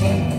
Yes.